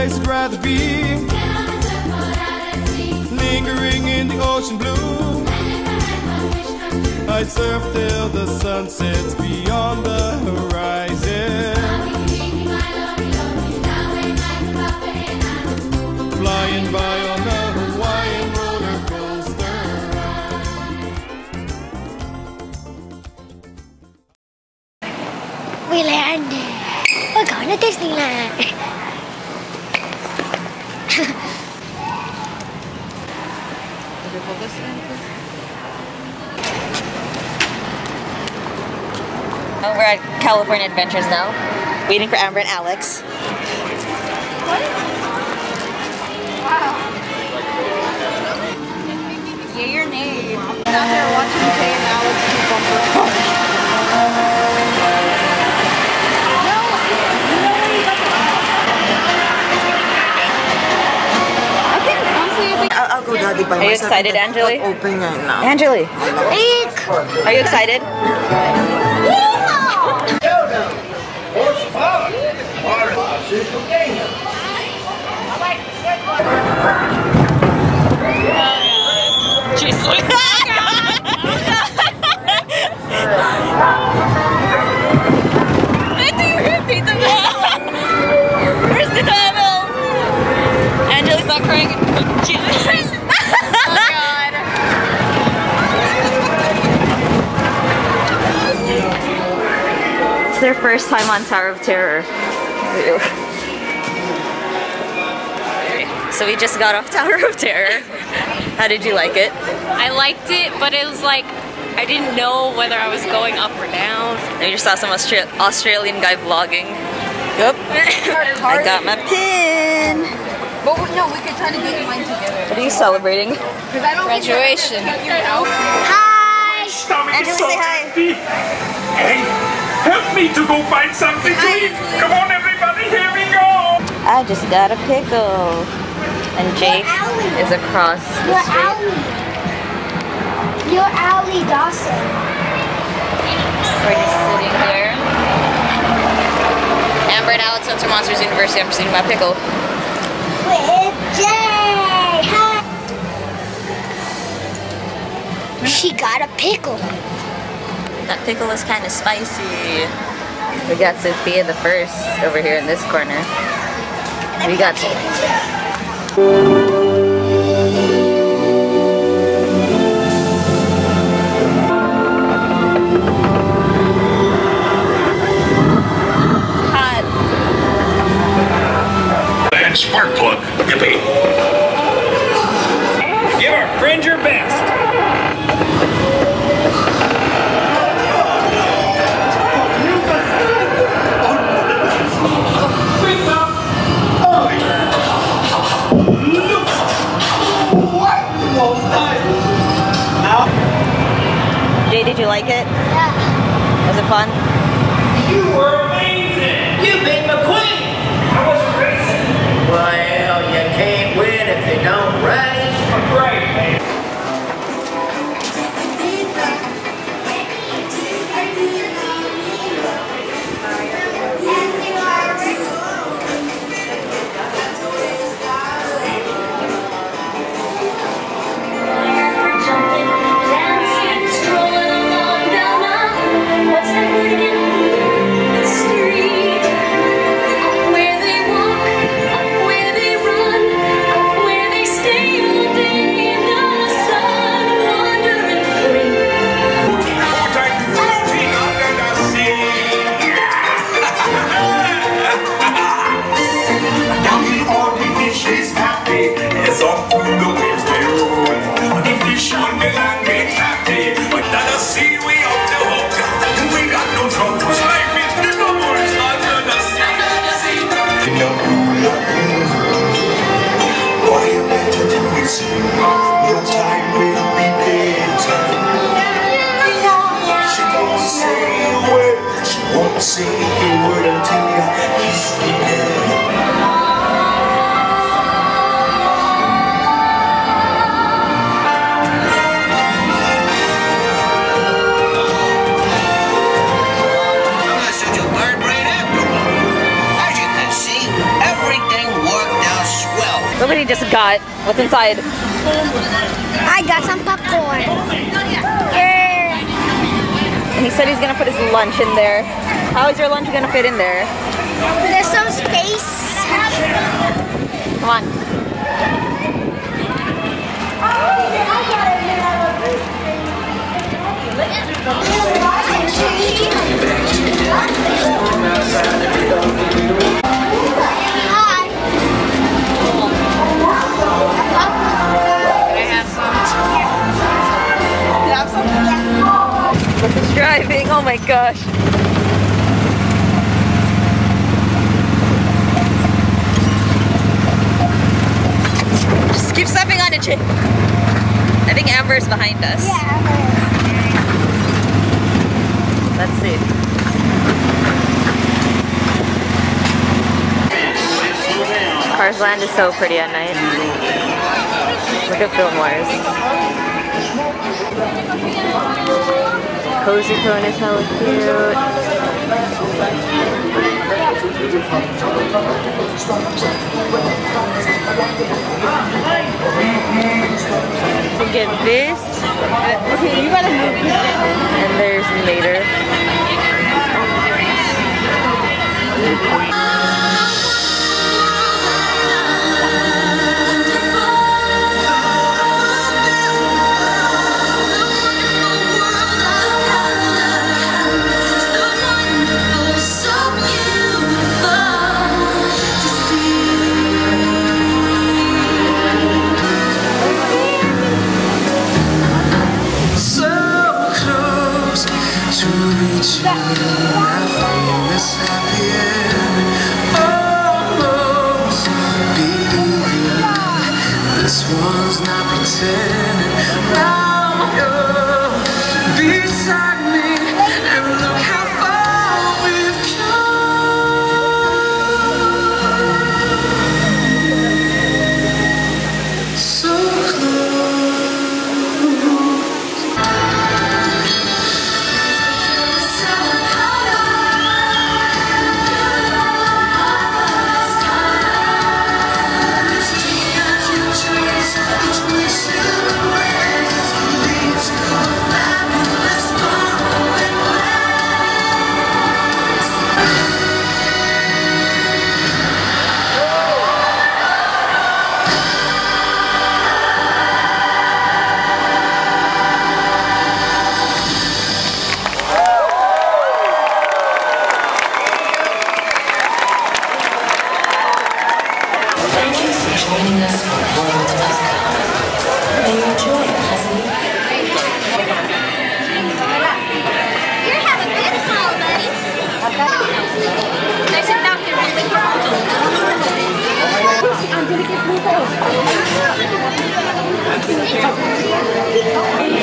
place I'd rather be. Lingering in the ocean blue. I'd surf till the sun sets beyond the horizon. Flying by on the Hawaiian roller coaster. We landed. We're going to Disneyland. Oh, we're at California Adventures now, waiting for Amber and Alex. Say your name. Out there watching Jay think I'll, I'll go daddy by Are you myself. excited, because Angeli? it's Open right now. Angeli, are you excited? Where's the devil? Angeli's not crying. Jesus. Their first time on Tower of Terror. So we just got off Tower of Terror. How did you like it? I liked it, but it was like I didn't know whether I was going up or down. I just saw some Austra- Australian guy vlogging. Yep. I got my pin. But we, no, we could try to get mine together. What are you celebrating? I don't Graduation. Hi. stomach Angela, is so say hi. empty. Hey, help me to go find something to eat. Come on, everybody, here we go. I just got a pickle. And Jake is across the You're street. Allie. You're Allie Dawson. We're just sitting there. Amber and Alex went to Monsters University. I'm just eating my pickle. With Jay. Hi. She got a pickle. That pickle is kind of spicy. We got Sofia the first over here in this corner. We got spark plug. Yippee. Give our friend your best. Jay, did you like it? Yeah. Was it fun? You were amazing. You beat McQueen. I was racing. Well, you can't win if you don't race. Great, man. say a word until you kiss me dead. Liberty just got what's inside. I got some popcorn. Yay! And he said he's gonna put his lunch in there. How is your lunch gonna fit in there? There's some space. Come on. Driving. Oh my gosh. Keep stepping on it, chick. I think Amber's behind us. Yeah. Amber. Let's see. Cars Land is so pretty at night. Look at Fillmore's. Cozy Cone is hella cute. This was not pretending. Now you're beside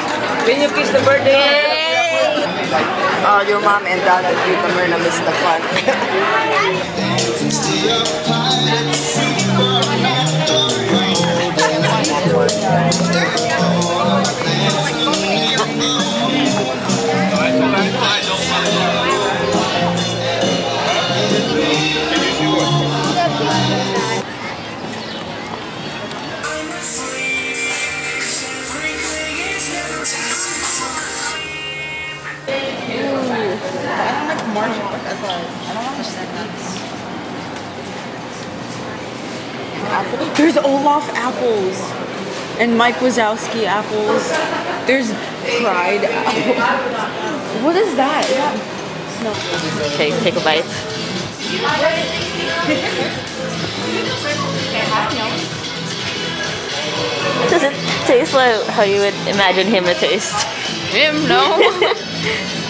a. When you kiss the birthday, Yay! Oh, your mom and dad are cute. I'm gonna miss the fun. There's Olaf apples and Mike Wazowski apples. There's Pride apples. What is that? Is that Okay, take a bite. Does it taste like how you would imagine him to taste? Him, no.